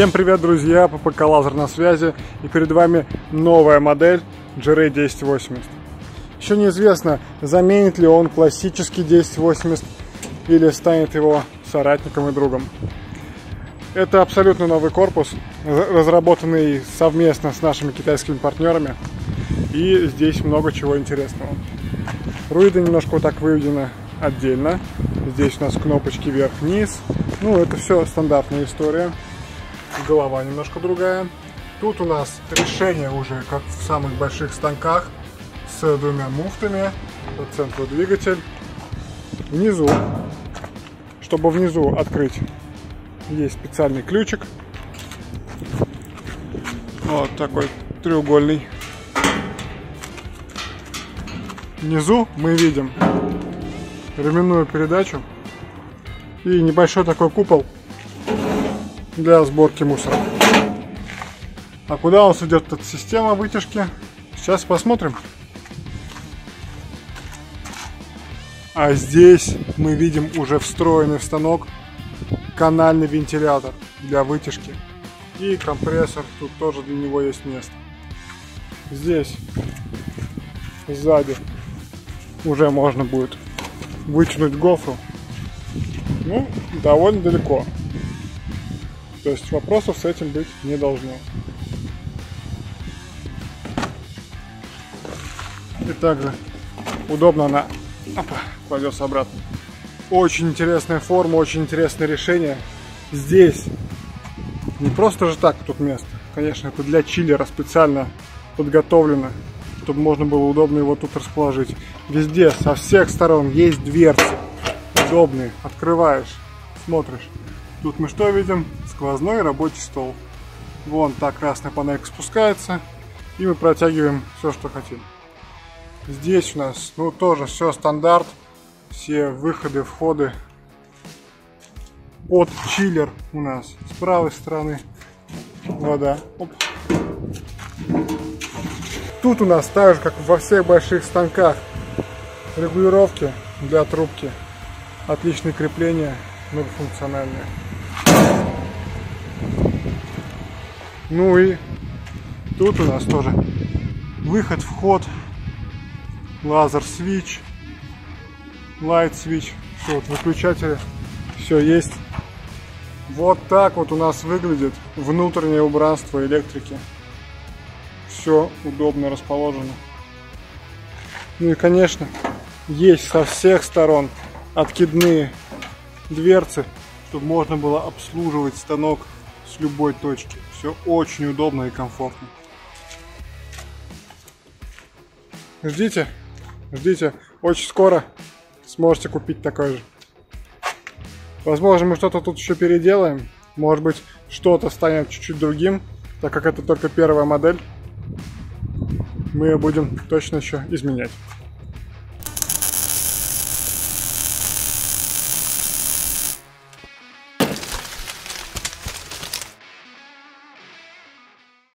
Всем привет, друзья! ППК Лазер на связи. И перед вами новая модель GRA 1080. Еще неизвестно, заменит ли он классический 1080 или станет его соратником и другом. Это абсолютно новый корпус, разработанный совместно с нашими китайскими партнерами. И здесь много чего интересного. Руида немножко вот так выведена отдельно. Здесь у нас кнопочки вверх-вниз. Ну, это все стандартная история голова немножко другая. Тут у нас решение уже, как в самых больших станках, с двумя муфтами. По центру двигатель. Внизу, чтобы внизу открыть, есть специальный ключик. Вот такой треугольный. Внизу мы видим ременную передачу и небольшой такой купол для сборки мусора. А куда у нас идет эта система вытяжки? Сейчас посмотрим. А здесь мы видим уже встроенный в станок канальный вентилятор для вытяжки. И компрессор, тут тоже для него есть место. Здесь сзади уже можно будет вытянуть гофру. Ну, довольно далеко. То есть вопросов с этим быть не должно. И также удобно она опа, кладется обратно. Очень интересная форма, очень интересное решение. Здесь не просто же так тут место. Конечно, это для чиллера специально подготовлено, чтобы можно было удобно его тут расположить. Везде, со всех сторон есть дверцы удобные. Открываешь, смотришь. Тут мы что видим? Сквозной рабочий стол. Вон та красная панелька спускается, и мы протягиваем все, что хотим. Здесь у нас, ну, тоже все стандарт. Все выходы, входы. От чиллер у нас с правой стороны вода. Оп. Тут у нас так же, как во всех больших станках, регулировки для трубки. Отличное крепление, многофункциональное. Ну и тут у нас тоже выход, вход, лазер свич, light switch, все, вот выключатели, все есть. Вот так вот у нас выглядит внутреннее убранство электрики. Все удобно расположено. Ну и конечно, есть со всех сторон откидные дверцы, чтобы можно было обслуживать станок с любой точки. Все очень удобно и комфортно. Ждите, ждите. Очень скоро сможете купить такой же. Возможно, мы что-то тут еще переделаем. Может быть, что-то станет чуть-чуть другим, так как это только первая модель. Мы ее будем точно еще изменять.